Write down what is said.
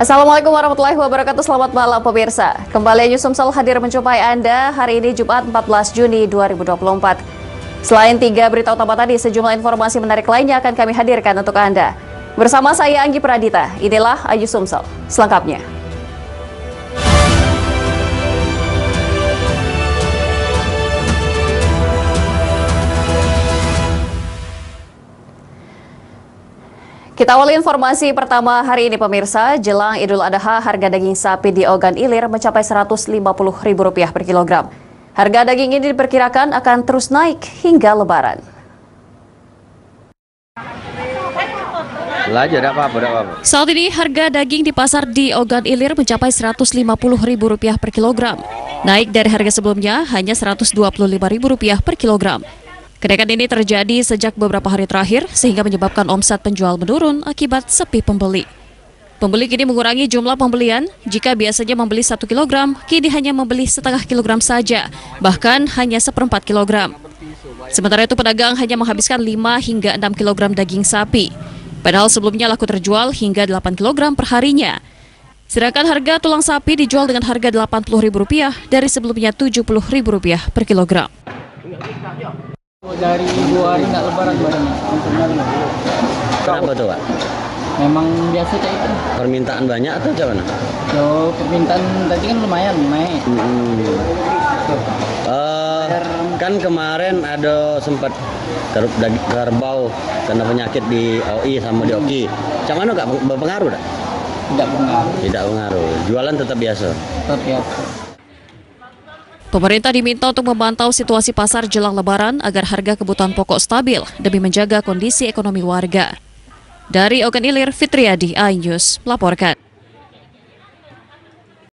Assalamualaikum warahmatullahi wabarakatuh. Selamat malam pemirsa. Kembali News Sumsel hadir menjumpai Anda hari ini Jumat 14 Juni 2024. Selain tiga berita utama tadi, sejumlah informasi menarik lainnya akan kami hadirkan untuk Anda. Bersama saya Anggi Pradita, inilah Ayu Sumsel. Selengkapnya. Kita awali informasi pertama hari ini pemirsa, jelang Idul Adha harga daging sapi di Ogan Ilir mencapai Rp150.000 per kilogram. Harga daging ini diperkirakan akan terus naik hingga lebaran. Apa. Saat ini harga daging di pasar di Ogan Ilir mencapai Rp150.000 per kilogram. Naik dari harga sebelumnya hanya Rp125.000 per kilogram. Kenaikan ini terjadi sejak beberapa hari terakhir sehingga menyebabkan omset penjual menurun akibat sepi pembeli. Pembeli kini mengurangi jumlah pembelian, jika biasanya membeli satu kilogram, kini hanya membeli setengah kilogram saja, bahkan hanya seperempat kilogram. Sementara itu pedagang hanya menghabiskan 5 hingga 6 kilogram daging sapi, padahal sebelumnya laku terjual hingga 8 kilogram per harinya. Sedangkan harga tulang sapi dijual dengan harga Rp80.000 dari sebelumnya Rp70.000 per kilogram. Dari dua hari nggak lebaran barang Kenapa tuh Pak? Memang biasa kayak itu. Permintaan banyak atau gimana? Yo permintaan tadi kan lumayan naik. Hmm. Uh, kan kemarin ada sempat ter kerbau kena penyakit di OI sama di OKI. Cak mana gak berpengaruh tak? Tidak pengaruh. Tidak pengaruh. Jualan tetap biasa. Tetap biasa. Pemerintah diminta untuk memantau situasi pasar jelang lebaran agar harga kebutuhan pokok stabil demi menjaga kondisi ekonomi warga. Dari Ogan Ilir, Fitriadi, iNews melaporkan.